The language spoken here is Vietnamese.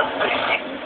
on.